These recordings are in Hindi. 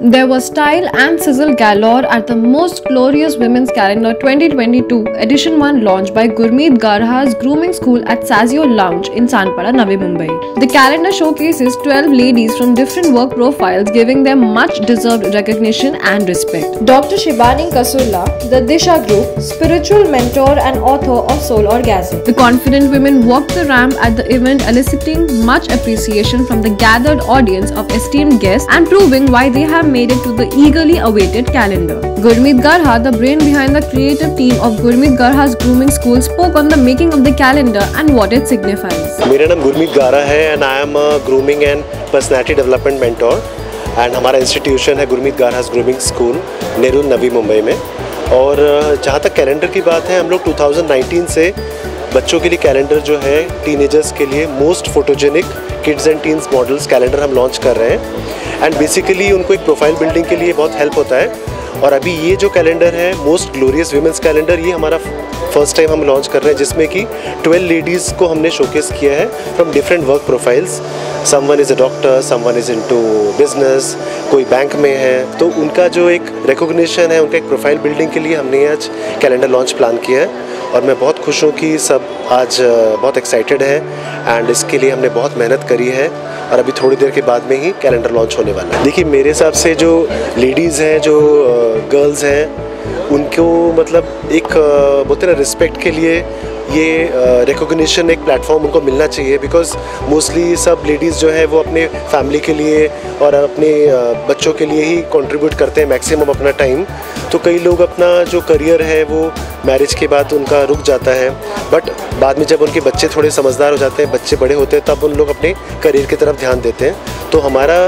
There was style and sizzle galore at the Most Glorious Women's Calendar 2022 Edition 1 launch by Gurmeet Garha's Grooming School at Sazio Lounge in Sanpada, Navi Mumbai. The calendar showcases 12 ladies from different work profiles giving them much deserved recognition and respect. Dr. Shibani Kasulla, the Disha Group, spiritual mentor and author of Soul Orgasm. The confident women walked the ramp at the event eliciting much appreciation from the gathered audience of esteemed guests and proving why they have made it to the eagerly awaited calendar. Gurmeet Garha, the brain behind the creative team of Gurmeet Garha's grooming school, spoke on the making of the calendar and what it signifies. मेरा नाम गुरमीत गारा है and I am grooming and personality development mentor and हमारा इंस्टीट्यूशन है गुरमीत गाराज ग्रूमिंग स्कूल नेहरू नवी मुंबई में और जहाँ तक कैलेंडर की बात है हम लोग 2019 से बच्चों के लिए कैलेंडर जो है टीनेजर्स के लिए most photogenic kids and teens models calendar हम लॉन्च कर रहे हैं। एंड बेसिकली उनको एक प्रोफ़ाइल बिल्डिंग के लिए बहुत हेल्प होता है। और अभी ये जो कैलेंडर है मोस्ट ग्लोरियस वीमेंस कैलेंडर ये हमारा फ़र्स्ट टाइम हम लॉन्च कर रहे हैं, जिसमें कि 12 लेडीज़ को हमने शोकेस किया है from different work profiles someone is a doctor someone is into business कोई बैंक में है। तो उनका जो एक रिकॉग्निशन है, उनका एक प्रोफ़ाइल बिल्डिंग के लिए हमने आज कैलेंडर लॉन्च प्लान किया है। और मैं बहुत खुश हूँ कि सब आज बहुत एक्साइटेड है एंड इसके लिए हमने बहुत मेहनत करी है और अभी थोड़ी देर के बाद में ही कैलेंडर लॉन्च होने वाला है। देखिए, मेरे हिसाब से जो लेडीज़ हैं, जो गर्ल्स हैं, उनको मतलब एक बोलते ना रिस्पेक्ट के लिए ये रिकॉग्निशन एक प्लेटफॉर्म उनको मिलना चाहिए बिकॉज़ मोस्टली सब लेडीज़ जो है वो अपने फैमिली के लिए और अपने बच्चों के लिए ही कंट्रीब्यूट करते हैं मैक्सिमम अपना टाइम तो कई लोग अपना जो करियर है वो मैरिज के बाद उनका रुक जाता है. बट बाद में जब उनके बच्चे थोड़े समझदार हो जाते हैं, बच्चे बड़े होते हैं, तब उन लोग अपने करियर की तरफ़ ध्यान देते हैं. तो हमारा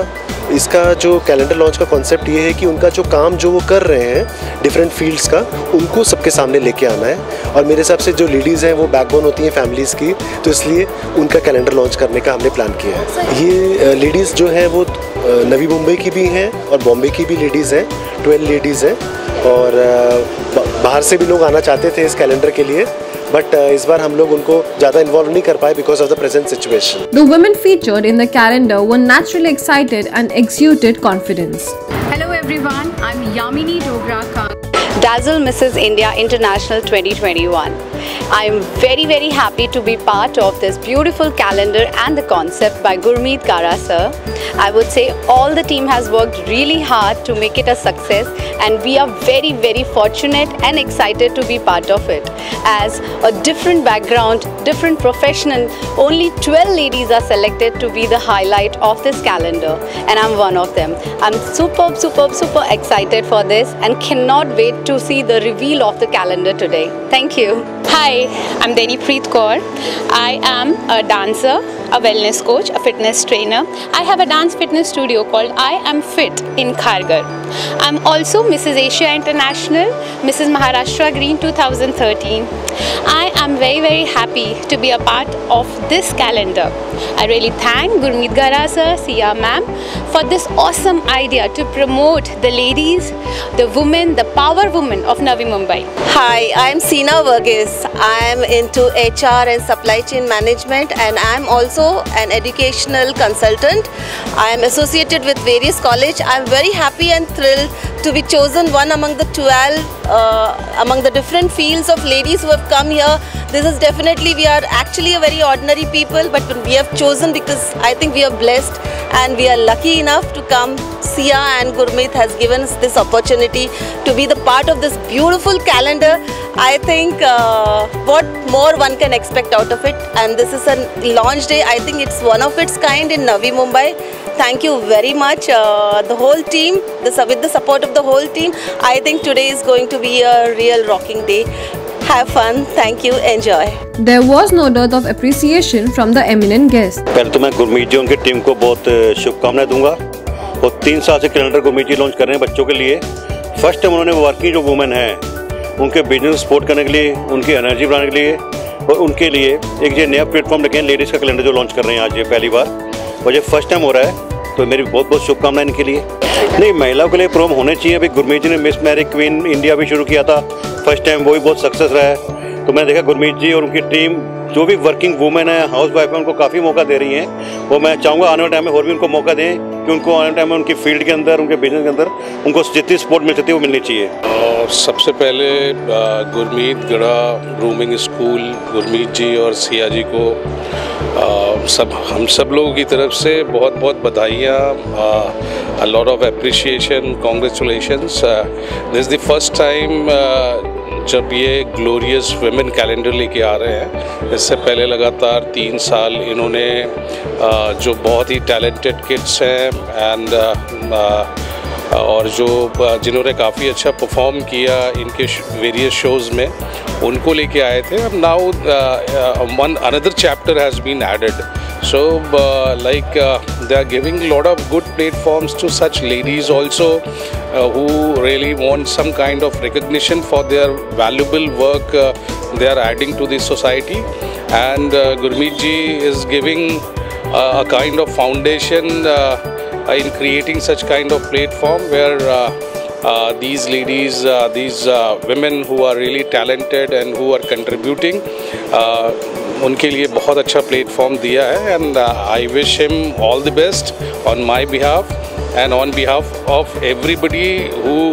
इसका जो कैलेंडर लॉन्च का कॉन्सेप्ट ये है कि उनका जो काम जो वो कर रहे हैं डिफरेंट फील्ड्स का, उनको सबके सामने लेके आना है। और मेरे हिसाब से जो लेडीज़ हैं, वो बैकबोन होती हैं फैमिलीज़ की तो इसलिए उनका कैलेंडर लॉन्च करने का हमने प्लान किया है। ये लेडीज़ जो है, वो नवी मुंबई की भी हैं और बॉम्बे की भी लेडीज़ हैं ट्वेल्व लेडीज़ हैं। और बाहर से भी लोग आना चाहते थे इस कैलेंडर के लिए। बट uh, इस बार हम लोग उनको ज़्यादा इन्वॉल्व नहीं कर पाए because of the present situation The women featured in the calendar were naturally excited and exuded confidence. Hello everyone, I'm Yamini Dogra Khan. Dazzle Mrs. India International 2021. I am very very happy to be part of this beautiful calendar and the concept by Gurmeet Kara sir. I would say all the team has worked really hard to make it a success and we are very very fortunate and excited to be part of it. As a different background, different professional, only 12 ladies are selected to be the highlight of this calendar and I'm one of them. I'm super super super excited for this and cannot wait to see the reveal of the calendar today. Thank you. Hi, I'm Deni Preet Kaur. I am a dancer, a wellness coach, a fitness trainer. I have a dance fitness studio called I Am Fit in Khargar. I'm also Mrs. Asia International, Mrs. Maharashtra Green 2013. I am very very happy to be a part of this calendar. I really thank Gurmeet Gara sir, Sia ma'am for this awesome idea to promote the ladies, the women, the power women of Navi Mumbai. Hi, I'm Sina Verghese. I'm into HR and supply chain management and I'm also an educational consultant. I'm associated with various college. I'm very happy and thrilled to be chosen one among the 12 uh, among the different fields of ladies who have come here. This is definitely, we are actually a very ordinary people but we have chosen because I think we are blessed and we are lucky enough to come. Sia and Gurmeet has given us this opportunity to be the part of this beautiful calendar. I think uh, what more one can expect out of it and this is a launch day. I think it's one of its kind in Navi Mumbai. Thank you very much uh, the whole team with the support of the whole team. I think today is going to be a real rocking day. Have fun. Thank you. Enjoy. There was no dearth of appreciation from the eminent guests. पहले तो मैं गुरमीत जी उनकी टीम को बहुत शुभकामनाएँ दूँगा और तीन साल से कैलेंडर गुरमीत जी लॉन्च कर रहे हैं बच्चों के लिए फ़र्स्ट टाइम उन्होंने वर्किंग जो वुमेन है उनके बिज़नेस सपोर्ट करने के लिए उनकी एनर्जी बढ़ाने के लिए और उनके लिए एक जो नया प्लेटफॉर्म रखे हैं लेडीज़ का कैलेंडर जो लॉन्च कर रहे हैं आज ये पहली बार और ये फ़र्स्ट टाइम हो रहा है तो मेरी बहुत बहुत शुभकामनाएँ इनके लिए। नहीं, महिलाओं के लिए प्रोग्राम होने चाहिए। अभी गुरमीत जी ने मिस मैरी क्वीन इंडिया भी शुरू किया था। फ़र्स्ट टाइम वो भी बहुत सक्सेस रहा है। तो मैंने देखा गुरमीत जी और उनकी टीम जो भी वर्किंग वूमेन है हाउस वाइफ है उनको काफ़ी मौका दे रही हैं। वो मैं चाहूँगा आने वाले टाइम में और भी उनको मौका दें कि उनको आने वाले टाइम में उनकी फ़ील्ड के अंदर उनके बिज़नेस के अंदर उनको जितनी सपोर्ट मिल सकती है वो मिलनी चाहिए। और सबसे पहले गुरमीत गढ़ा ग्रूमिंग स्कूल गुरमीत जी और सिया जी को आ, सब हम सब लोगों की तरफ़ से बहुत बहुत बधाइयाँ lot of appreciation congratulation this the first time जब ये ग्लोरियस वेमेन कैलेंडर लेके आ रहे हैं इससे पहले लगातार तीन साल इन्होंने जो बहुत ही टैलेंटेड किड्स हैं एंड और जो जिन्होंने काफ़ी अच्छा परफॉर्म किया इनके वेरियस शोज़ में उनको लेके आए थे। अब now one another chapter has been added they are giving a lot of good platforms to such ladies also. uh, who really want some kind of recognition for their valuable work uh, they are adding to the society and uh, Gurmeet ji is giving uh, a kind of foundation uh, in creating such kind of platform where uh, uh, these ladies, uh, these uh, women who are really talented and who are contributing, uh, उनके लिए बहुत अच्छा प्लेटफॉर्म दिया है and I wish him all the best on my behalf And on behalf of everybody who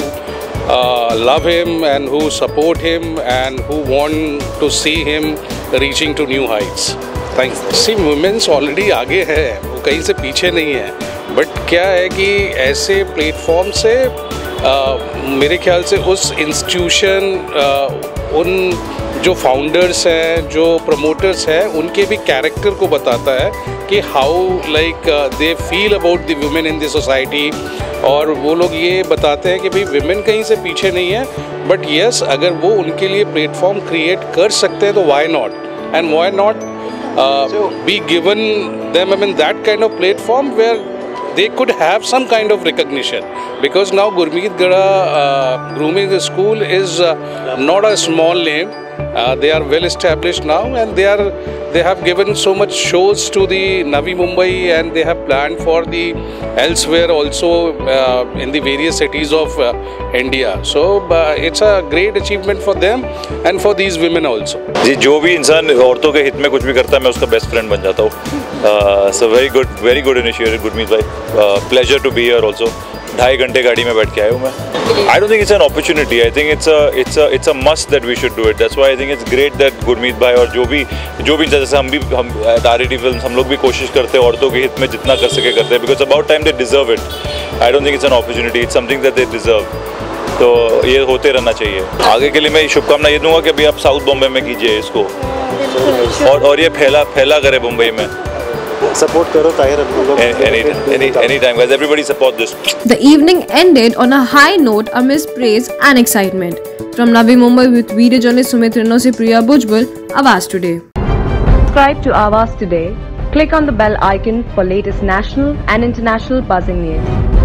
love him and who support him and who want to see him reaching to new heights. Thanks. See, women's already आगे है वो कहीं से पीछे नहीं है बट क्या है कि ऐसे प्लेटफॉर्म से आ, मेरे ख्याल से उस इंस्टीट्यूशन उन जो फाउंडर्स हैं जो प्रमोटर्स हैं उनके भी कैरेक्टर को बताता है कि how like they feel about the women in the society और वो लोग ये बताते हैं कि भाई वुमेन कहीं से पीछे नहीं है बट यस yes, अगर वो उनके लिए प्लेटफॉर्म क्रिएट कर सकते हैं तो why not and why not be given them I mean that kind of platform where they could have some kind of recognition. Because now Gurmeet Gada uh, Grooming School is uh, not a small name. Uh, they are well established now and they are they have given so much shows to the Navi Mumbai and they have planned for the elsewhere also uh, in the various cities of uh, India. So uh, it's a great achievement for them and for these women also. जी जो भी इंसान औरतों के हित में कुछ भी करता है मैं उसका बेस्ट फ्रेंड बन जाता हूँ so very good very good initiative Gurmeet भाई pleasure to be here also ढाई घंटे गाड़ी में बैठ के आया हूँ मैं। I don't think it's an opportunity I think it's it's it's a must that we should do it that's why I think it's great that Gurmeet भाई और जो भी जो भी जैसे हम भी, हम आरिटी फ़िल्म हम लोग भी कोशिश करते हैं औरतों के हित में जितना कर सके करते हैं because about time they deserve it I don't think it's an opportunity it's something that they deserve तो ये होते रहना चाहिए। आगे के लिए मैं शुभकामना ये दूँगा कि अभी आप साउथ बॉम्बे में कीजिए इसको। और और ये फैला फैला करे मुंबई में। सपोर्ट karo Tahir लोग any, any, time, guys everybody support this The evening ended on a high note amidst praise and excitement. From Navi Mumbai with video journalist Sumit Rinosi Priya Bujbal, Avaz Today. Subscribe to awaaz today. Click on the bell icon for latest national and international buzzing news.